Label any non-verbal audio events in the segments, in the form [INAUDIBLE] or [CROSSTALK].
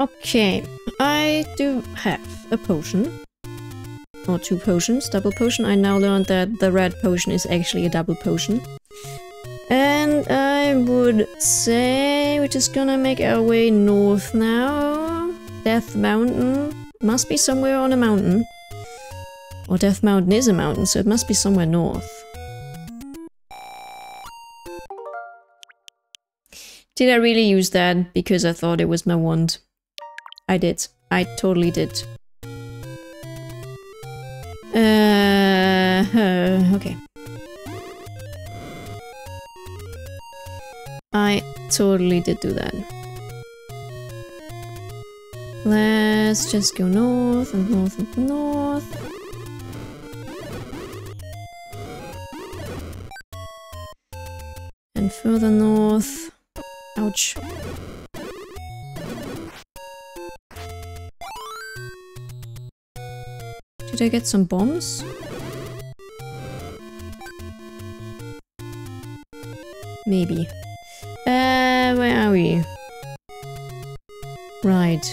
Okay, I do have a potion. Or two potions, double potion. I now learned that the red potion is actually a double potion. And I would say we're just gonna make our way north now. Death Mountain must be somewhere on a mountain. Or Death Mountain is a mountain, so it must be somewhere north. Did I really use that because I thought it was my wand? I did. I totally did. Uh, uh, okay. I totally did do that. Let's just go north and north and north. And further north. Ouch. Did I get some bombs? Maybe. Uh, where are we? Right.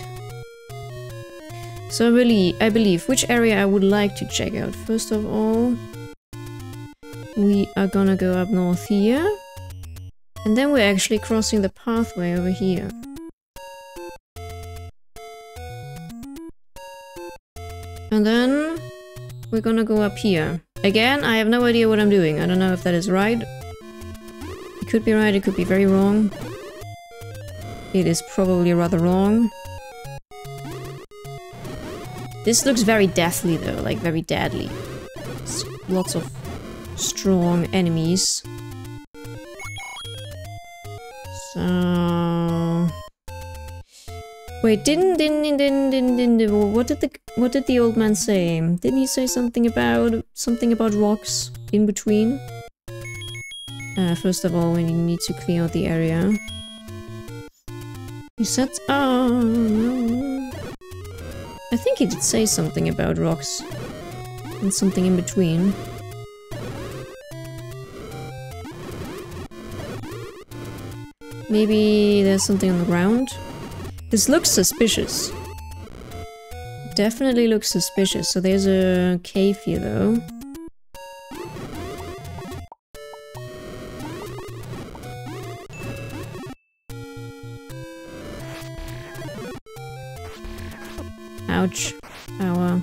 So really, I believe, which area I would like to check out. First of all, we are gonna go up north here. And then we're actually crossing the pathway over here. And then we're gonna go up here. Again, I have no idea what I'm doing. I don't know if that is right. It could be right, it could be very wrong. It is probably rather wrong. This looks very deathly though, like very deadly. It's lots of strong enemies. So... Wait, didn't, didn't, didn't, didn't, didn't, what did the, what did the old man say? Didn't he say something about, something about rocks in between? Uh, first of all, we need to clear out the area. He said, oh, no. I think he did say something about rocks. And something in between. Maybe there's something on the ground? This looks suspicious. Definitely looks suspicious. So there's a cave here though. Ouch. Ow. Uh.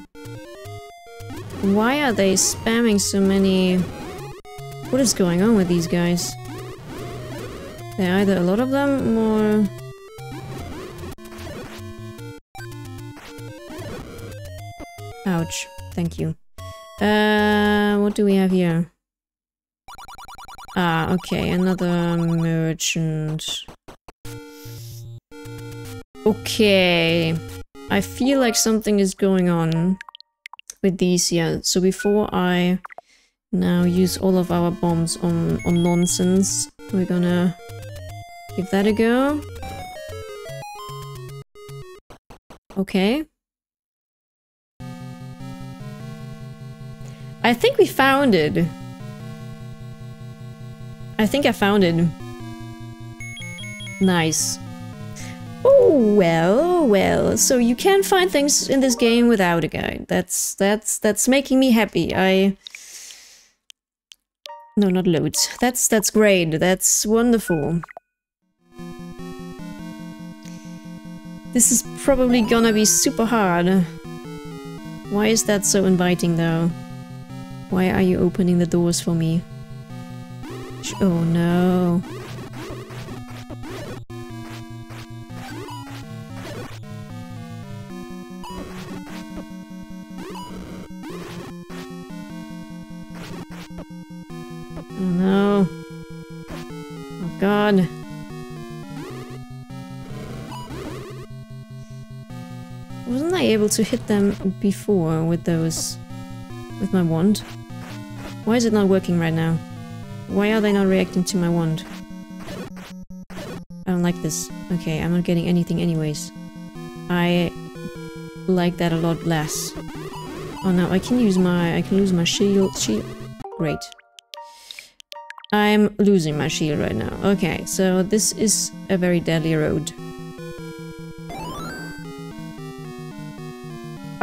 Why are they spamming so many... What is going on with these guys? There are either a lot of them or... Thank you. Uh, what do we have here? Ah, okay, another merchant. Okay. I feel like something is going on with these here. So before I now use all of our bombs on, on nonsense, we're gonna give that a go. Okay. I think we found it. I think I found it. Nice. Oh, well, well. So you can find things in this game without a guide. That's, that's, that's making me happy. I... No, not loads. That's, that's great. That's wonderful. This is probably gonna be super hard. Why is that so inviting, though? Why are you opening the doors for me? Oh no. Oh no. Oh god. Wasn't I able to hit them before with those... with my wand? Why is it not working right now? Why are they not reacting to my wand? I don't like this. Okay, I'm not getting anything anyways. I like that a lot less. Oh no, I can use my- I can lose my shield- shield- Great. I'm losing my shield right now. Okay, so this is a very deadly road.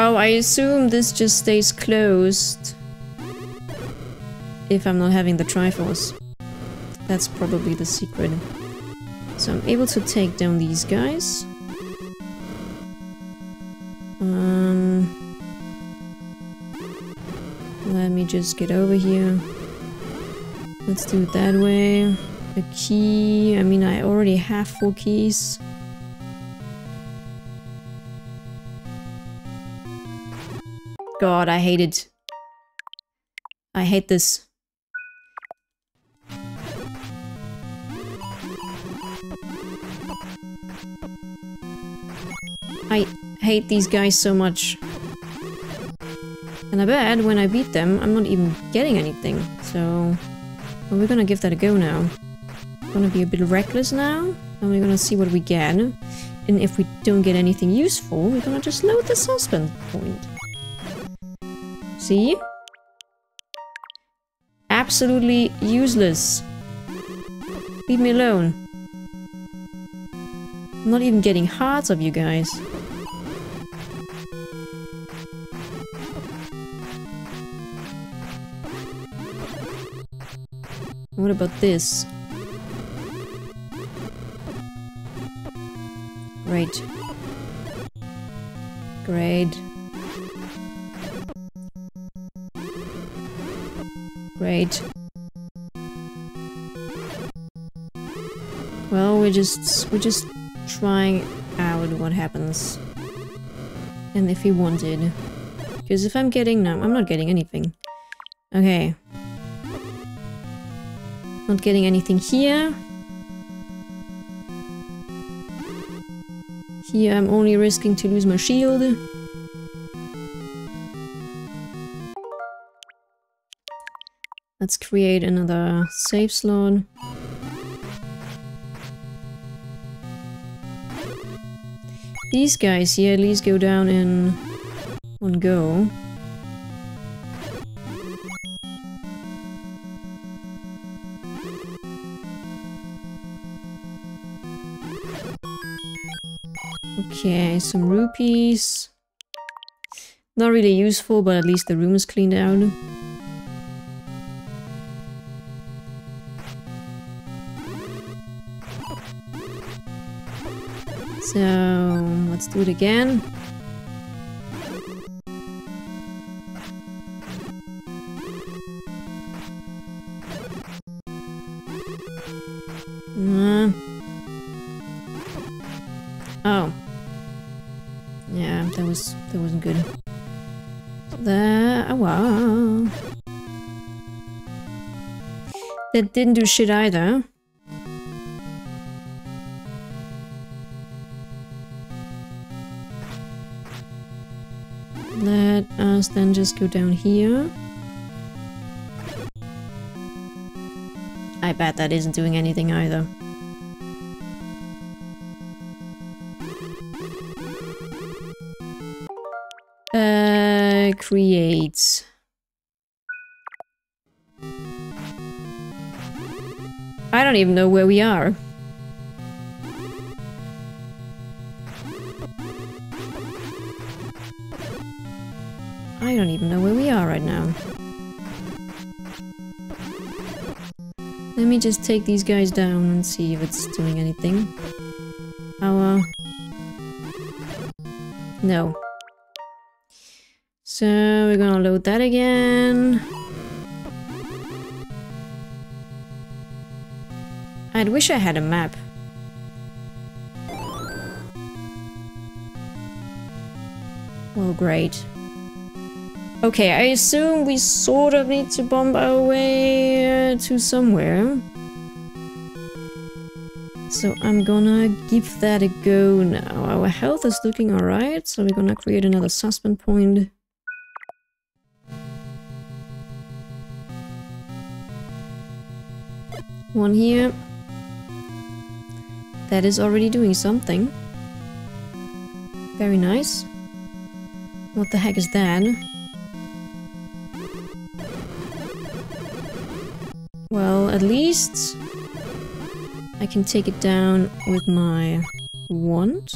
Oh, I assume this just stays closed if I'm not having the Triforce. That's probably the secret. So I'm able to take down these guys. Um, let me just get over here. Let's do it that way. A key. I mean, I already have four keys. God, I hate it. I hate this. I hate these guys so much. And I bet when I beat them, I'm not even getting anything. So, well, we're gonna give that a go now. Gonna be a bit reckless now, and we're gonna see what we get. And if we don't get anything useful, we're gonna just load the suspend point. See? Absolutely useless. Leave me alone. I'm not even getting hearts of you guys. What about this? Great. Great. Great. Well, we're just we're just trying out what happens. And if he wanted. Because if I'm getting no, I'm not getting anything. Okay. Not getting anything here. Here I'm only risking to lose my shield. Let's create another save slot. These guys here at least go down in one go. Okay, some rupees. Not really useful, but at least the room is cleaned out. So, let's do it again. Uh. Oh. Yeah, that was that wasn't good. That oh wow. That didn't do shit either. Then just go down here. I bet that isn't doing anything either. Uh, create. I don't even know where we are. Don't even know where we are right now. Let me just take these guys down and see if it's doing anything. Our... Uh, no. So we're gonna load that again. I'd wish I had a map. Well, great. Okay, I assume we sort of need to bomb our way uh, to somewhere. So I'm gonna give that a go now. Our health is looking alright, so we're gonna create another suspend point. One here. That is already doing something. Very nice. What the heck is that? At least I can take it down with my wand.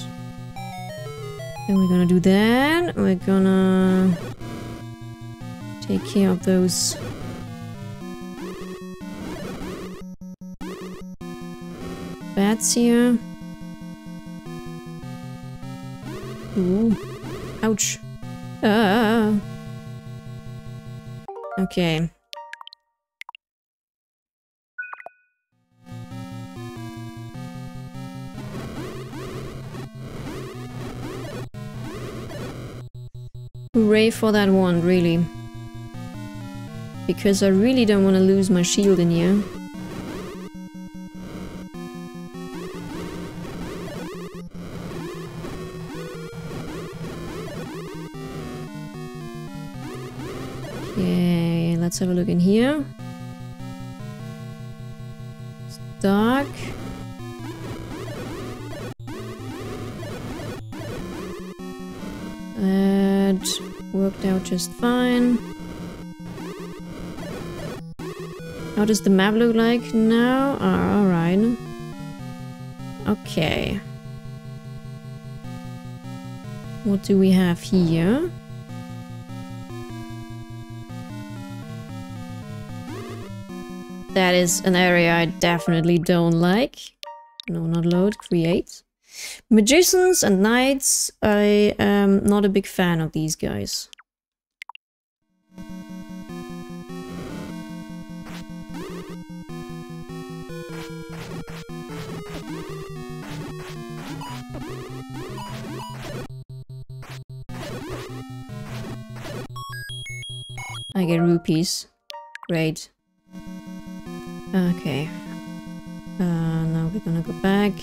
Then we're gonna do that. We're gonna take care of those bats here. Ooh. Ouch. Ah. Okay. Hooray for that one, really. Because I really don't want to lose my shield in here. Okay, let's have a look in here. Out just fine. How does the map look like now? Ah, alright. Okay. What do we have here? That is an area I definitely don't like. No, not load, create. Magicians and knights, I am not a big fan of these guys. I get rupees. Great. Okay. Uh, now we're gonna go back.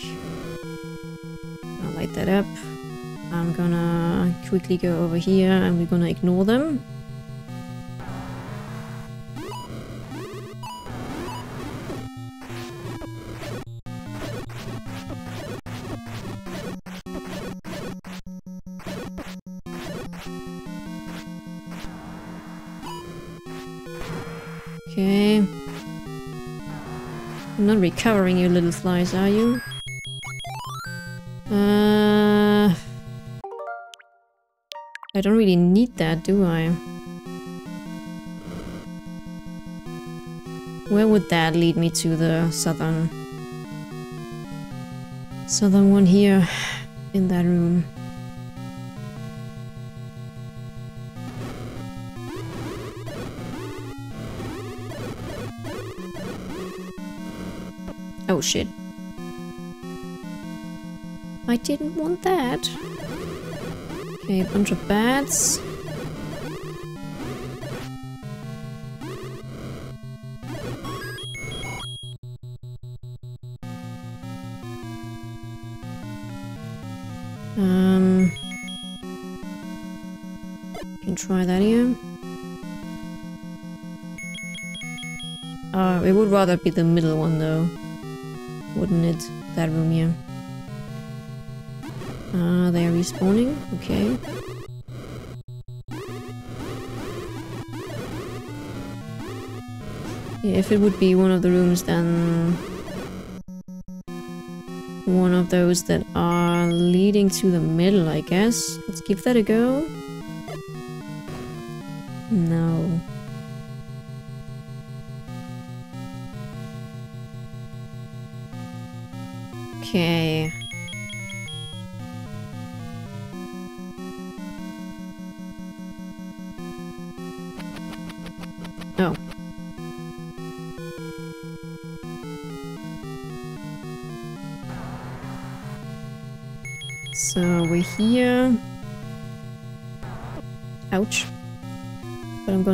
I'll light that up. I'm gonna quickly go over here and we're gonna ignore them. Recovering, you little flies, are you? Uh... I don't really need that, do I? Where would that lead me to the southern... Southern one here, in that room. Oh shit. I didn't want that. Okay, a bunch of bats. Um, can try that here. Uh, it would rather be the middle one though, That room here. Uh, they are respawning, okay. Yeah, if it would be one of the rooms then one of those that are leading to the middle, I guess. Let's give that a go.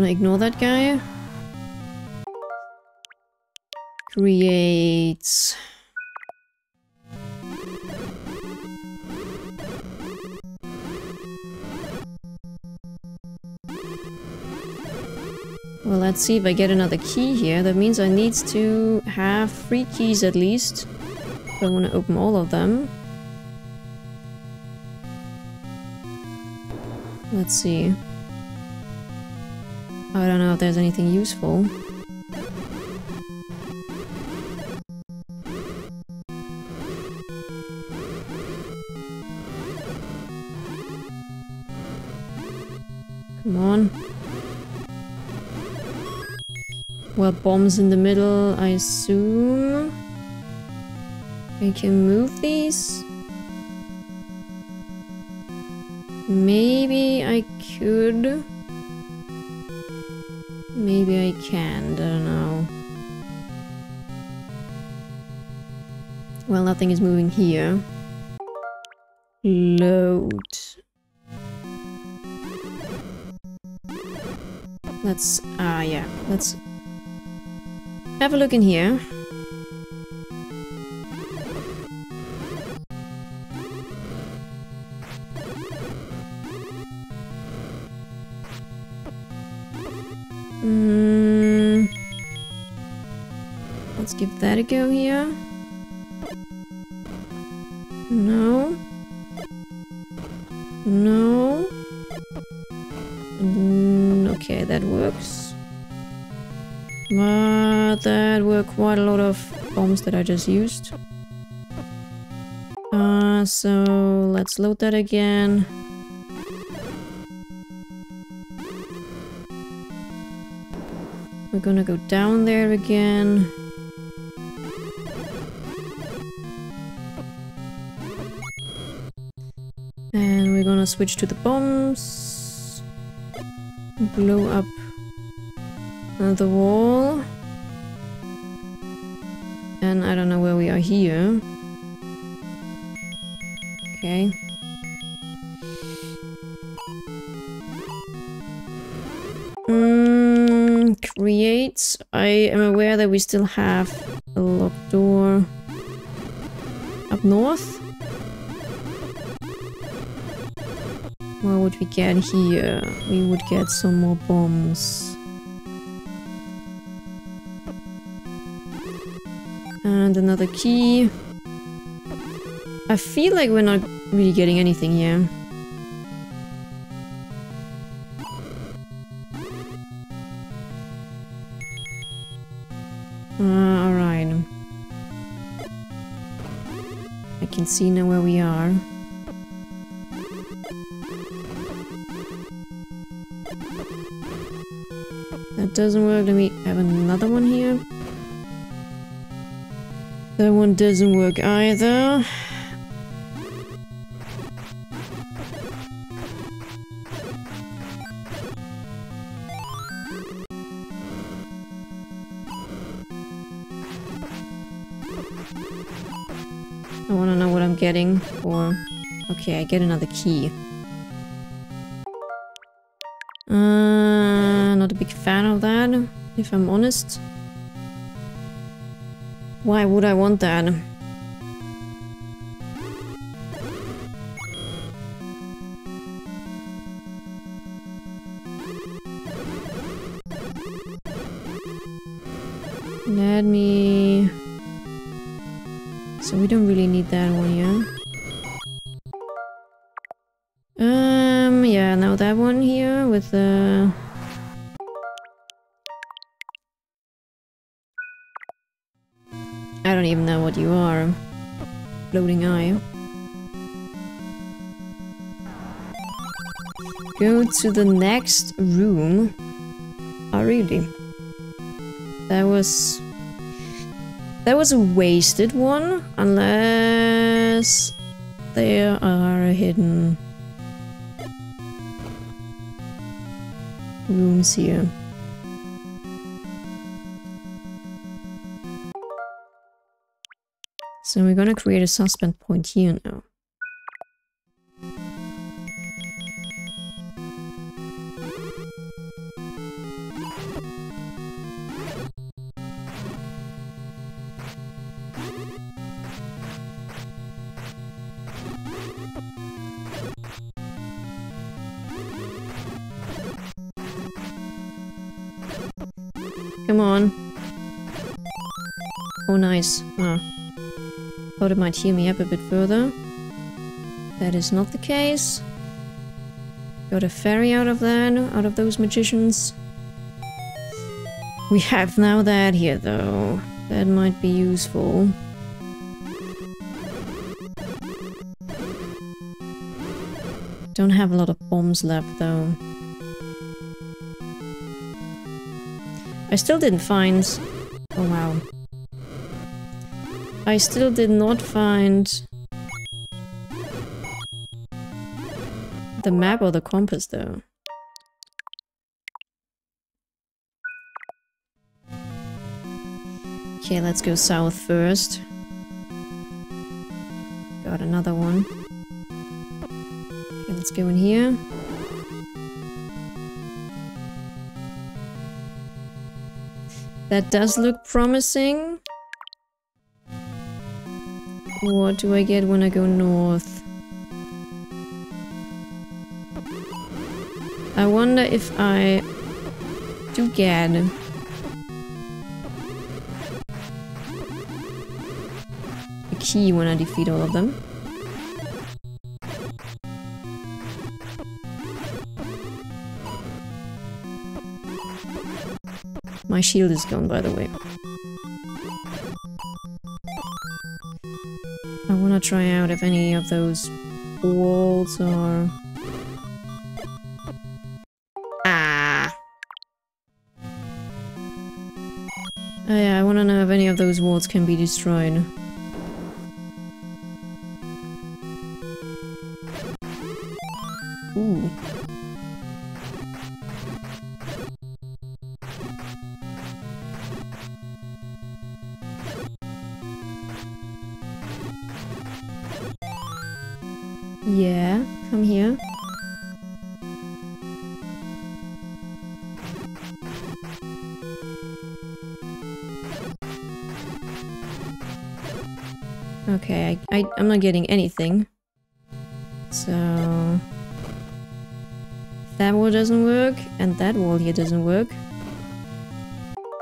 Ignore that guy. Create... Well, let's see if I get another key here. That means I need to have three keys at least. I want to open all of them. Let's see. I don't know if there's anything useful. Come on. Well, bombs in the middle, I assume. I can move these? Maybe I could. Well, nothing is moving here. Load. Let's, ah, uh, yeah, let's have a look in here. Mm. Let's give that a go here. That I just used. Uh, so let's load that again. We're gonna go down there again. And we're gonna switch to the bombs. Blow up the wall. And I don't know where we are here. Okay. Mm, create. I am aware that we still have a locked door up north. What would we get here? We would get some more bombs. Another key. I feel like we're not really getting anything here. Uh, alright. I can see now where we are. That doesn't work. Let me have another one here. That one doesn't work either. I wanna know what I'm getting for... Okay, I get another key. Uh, not a big fan of that, if I'm honest. Why would I want that? Let me... So we don't really need that one, yeah? Even know what you are. Floating eye. Go to the next room. Oh, really? That was... That was a wasted one, unless there are hidden rooms here. So we're gonna create a suspend point here now. Come on. Oh, nice. Ah. Thought it might heal me up a bit further. That is not the case. Got a fairy out of that, out of those magicians. We have now that here, though. That might be useful. Don't have a lot of bombs left, though. I still didn't find I still did not find... The map or the compass though. Okay, let's go south first. Got another one. Okay, let's go in here. That does look promising. What do I get when I go north? I wonder if I do get a key when I defeat all of them. My shield is gone, by the way. I wanna try out if any of those walls are... Ah! Oh yeah, I wanna know if any of those walls can be destroyed. I'm not getting anything. So... That wall doesn't work, and that wall here doesn't work.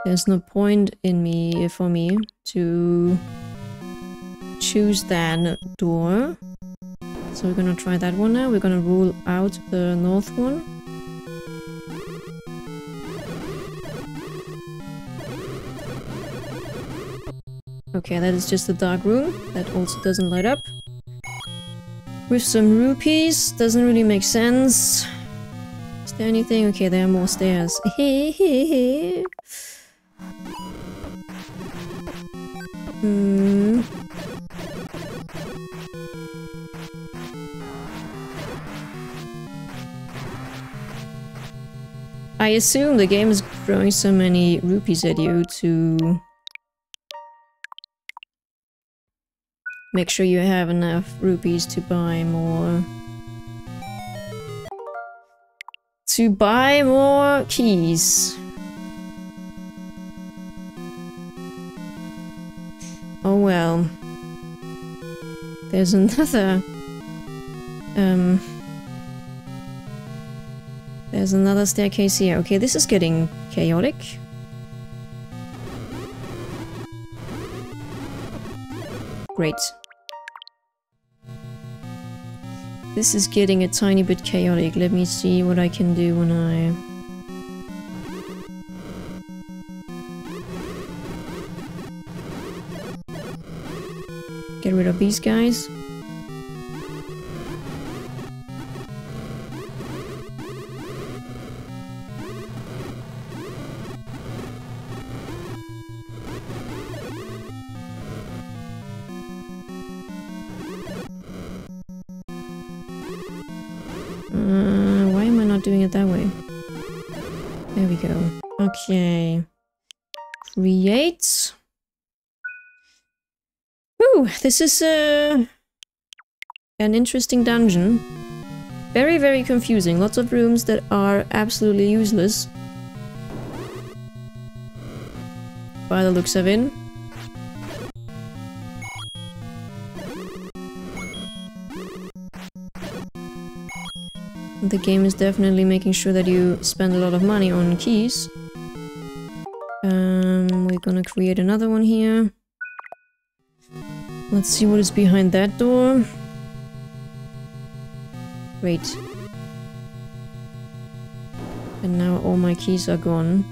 There's no point in me, for me, to choose that door. So we're gonna try that one now. We're gonna rule out the north one. Okay, that is just a dark room. That also doesn't light up. With some rupees, doesn't really make sense. Is there anything? Okay, there are more stairs. [LAUGHS] hmm. I assume the game is throwing so many rupees at you to make sure you have enough rupees to buy more to buy more keys. Oh well. There's [LAUGHS] another um there's another staircase here. Okay, this is getting chaotic. Great. This is getting a tiny bit chaotic. Let me see what I can do when I... Get rid of these guys. Okay. Create. Ooh, this is uh, an interesting dungeon. Very, very confusing. Lots of rooms that are absolutely useless. By the looks of it. The game is definitely making sure that you spend a lot of money on keys. Um, we're gonna create another one here. Let's see what is behind that door. Great. And now all my keys are gone.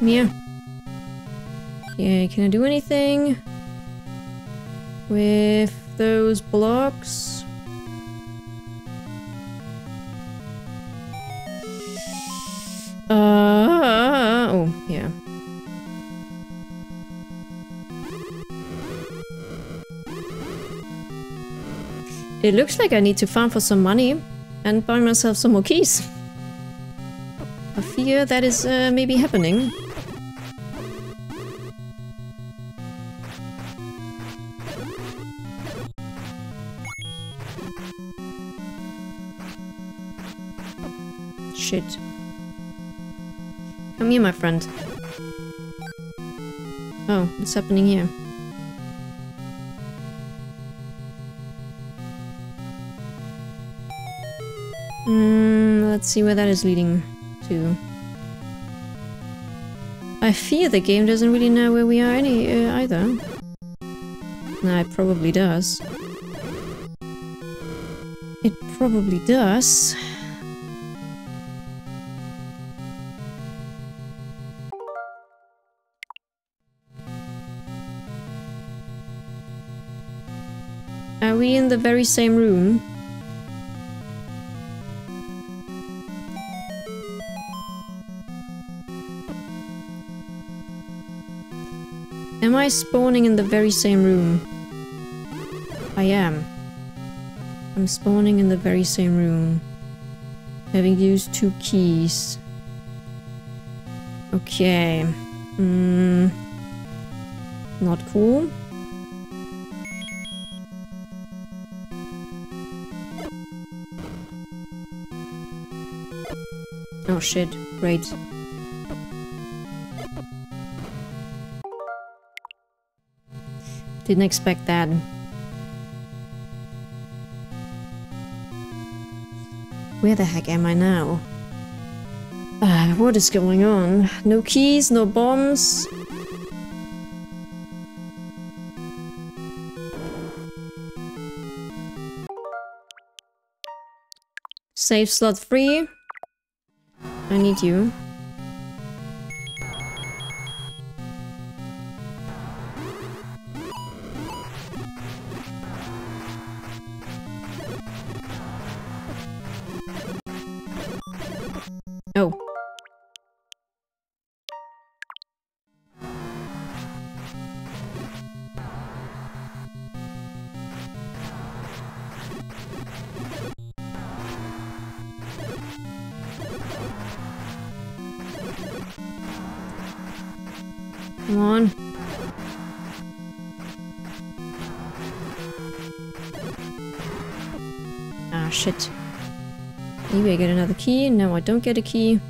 Come here. Okay, can I do anything with those blocks? Uh, oh, yeah. It looks like I need to farm for some money and buy myself some more keys. I fear that is uh, maybe happening. Here, my friend. Oh, what's happening here? Hmm, let's see where that is leading to. I fear the game doesn't really know where we are any uh, either. No, it probably does. It probably does. We in the very same room? Am I spawning in the very same room? I am. I'm spawning in the very same room. Having used two keys. Okay. Mm, not cool. Oh shit, great. Didn't expect that. Where the heck am I now? Uh, what is going on? No keys, no bombs. Save slot free. I need you. Come on. Ah, shit. Maybe I get another key. No, I don't get a key.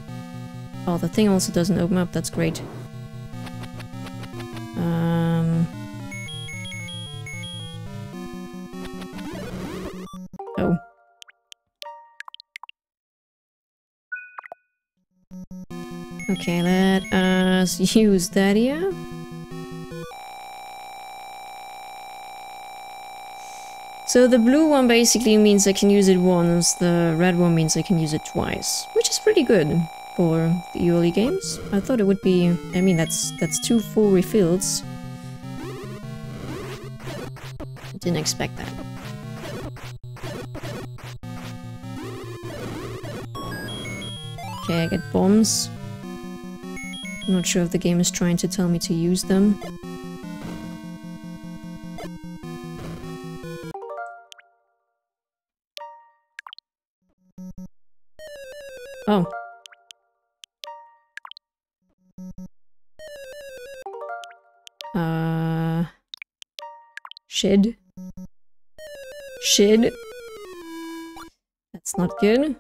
Oh, the thing also doesn't open up. That's great. Um... Oh. Okay, let us [LAUGHS] use that here. So the blue one basically means I can use it once, the red one means I can use it twice, which is pretty good for the early games. I thought it would be, I mean that's that's two full refills. Didn't expect that. Okay, I get bombs. I'm not sure if the game is trying to tell me to use them. Oh. Uh... Shid. Shid. That's not good.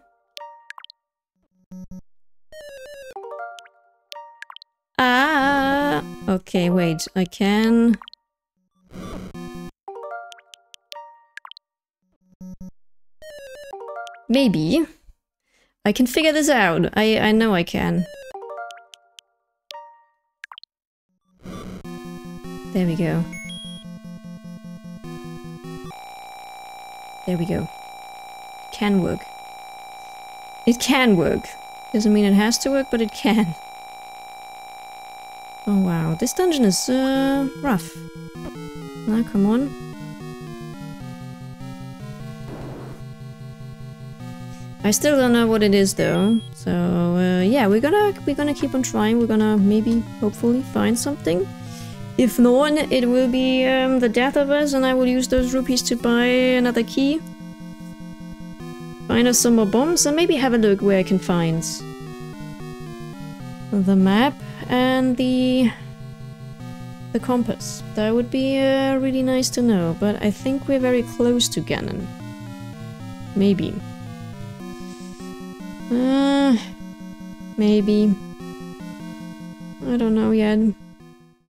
Okay, wait. I can... Maybe. I can figure this out. I, I know I can. There we go. There we go. Can work. It can work. Doesn't mean it has to work, but it can. Oh this dungeon is uh, rough. Now, come on. I still don't know what it is though. So uh, yeah, we're gonna we're gonna keep on trying. We're gonna maybe hopefully find something. If not, it will be um, the death of us, and I will use those rupees to buy another key. Find us some more bombs, and maybe have a look where I can find the map and the the compass. That would be uh, really nice to know, but I think we're very close to Ganon. Maybe. Uh, maybe. I don't know yet.